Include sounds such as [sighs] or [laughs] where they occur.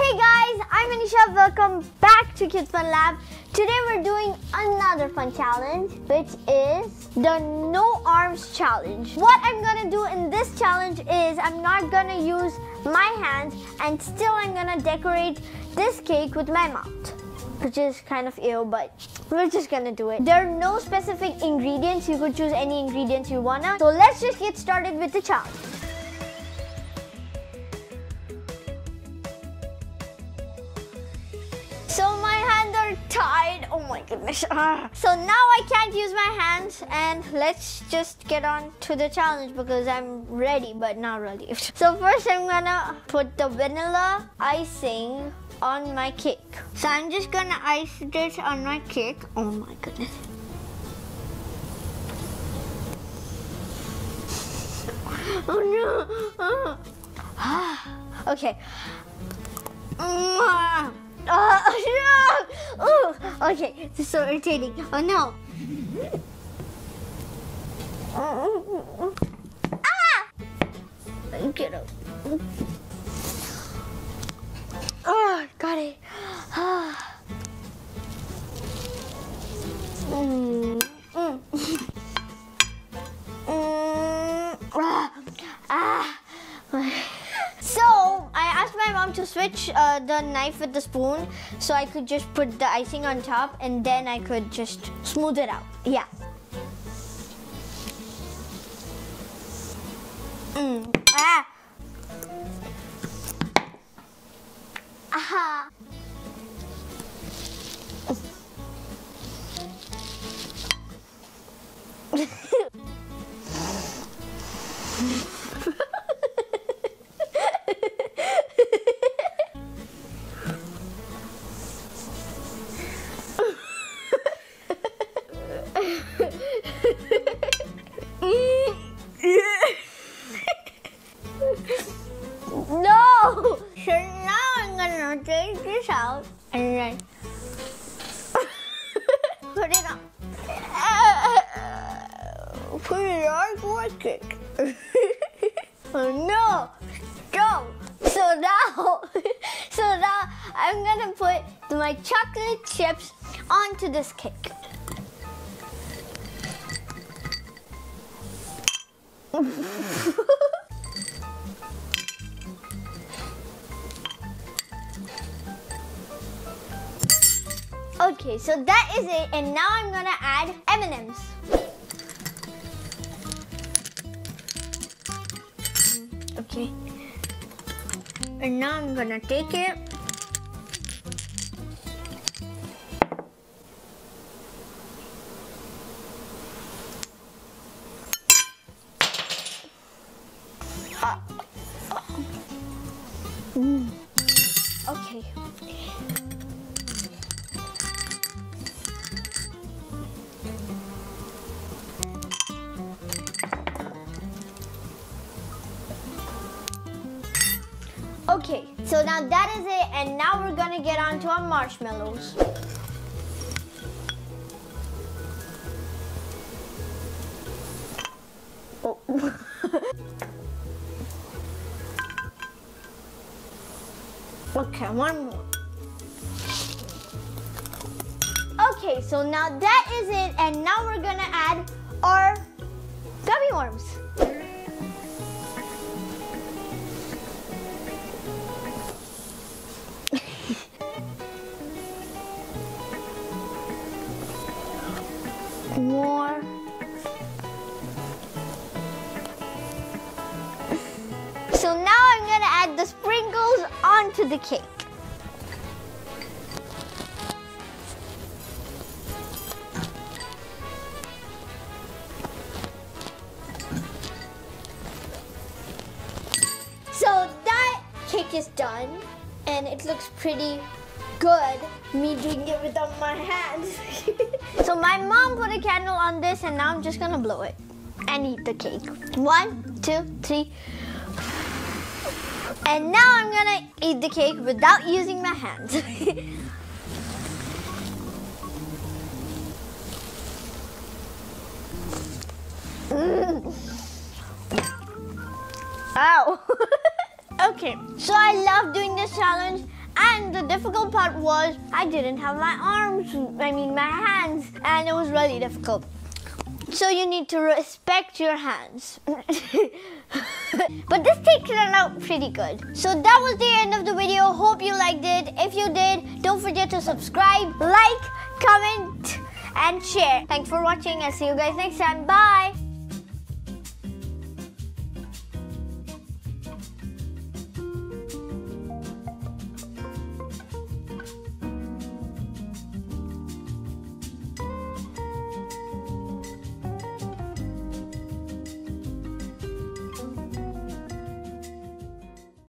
I'm Venisha. Welcome back to Kids Fun Lab. Today we're doing another fun challenge, which is the no arms challenge. What I'm gonna do in this challenge is I'm not gonna use my hands and still I'm gonna decorate this cake with my mouth, which is kind of ill, but we're just gonna do it. There are no specific ingredients. You could choose any ingredients you wanna. So let's just get started with the challenge. So my hands are tied. Oh my goodness. Ah. So now I can't use my hands and let's just get on to the challenge because I'm ready but not really. [laughs] So first I'm gonna put the vanilla icing on my cake. So I'm just gonna ice this on my cake. Oh my goodness. [laughs] Oh no. Ah. [sighs] okay. [laughs] No! Ooh, [laughs] okay, this is so irritating. Oh no! Ah! Get up. Oh, got it. Ah. [sighs] Mm. Mm. [laughs] Mm. Ah. Ah. Mom to switch uh, the knife with the spoon so I could just put the icing on top and then I could just smooth it out. Yeah. Gonna take this out and put it on. Put it on my cake. oh no! Don't! So now, so now I'm gonna put my chocolate chips onto this cake. [laughs] Okay, so that is it, and now I'm gonna add M&Ms. Okay. And now I'm gonna take it. Ah. Mm. Okay. Okay, so now that is it, and now we're gonna get on to our marshmallows. Oh. [laughs] okay, one more. Okay, so now that is it, and now we're gonna add our gummy worms. More. So now I'm gonna add the sprinkles onto the cake. So that cake is done and it looks pretty good me doing it without my hands. [laughs] so my mom put a candle on this and now I'm just gonna blow it and eat the cake. One, two, three. And now I'm gonna eat the cake without using my hands. [laughs] Mm. Ow. [laughs] okay, so I love doing this challenge and the difficult part was I didn't have my arms, I mean my hands, and it was really difficult. So you need to respect your hands. [laughs] but this take turned out pretty good. So that was the end of the video. Hope you liked it. If you did, don't forget to subscribe, like, comment, and share. Thanks for watching. I'll see you guys next time. Bye.